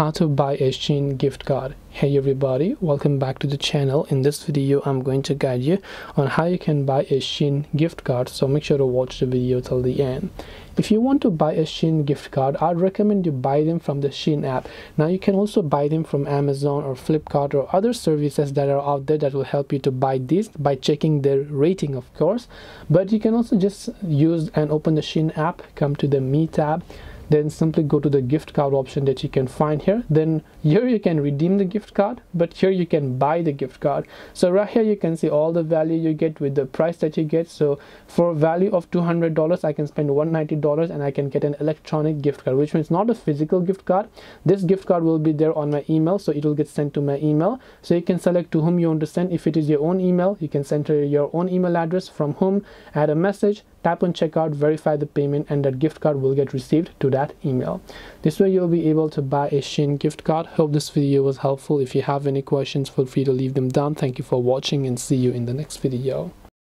how to buy a Shein gift card. Hey everybody. Welcome back to the channel. In this video i'm going to guide you on how you can buy a Shein gift card so make sure to watch the video till the end. If you want to buy a Shein gift card i'd recommend you buy them from the Shein app. Now you can also buy them from amazon or flipkart or other services that are out there that will help you to buy these by checking their rating of course. But you can also just use and open the Shein app come to the me tab then simply go to the gift card option that you can find here. Then here you can redeem the gift card but here you can buy the gift card. So right here you can see all the value you get with the price that you get. So for value of $200 I can spend $190 and I can get an electronic gift card which means not a physical gift card. This gift card will be there on my email so it will get sent to my email. So you can select to whom you want to send. If it is your own email you can send your own email address from whom add a message tap on checkout verify the payment and that gift card will get received to that email. This way you'll be able to buy a Shein gift card. Hope this video was helpful. If you have any questions feel free to leave them down. Thank you for watching and see you in the next video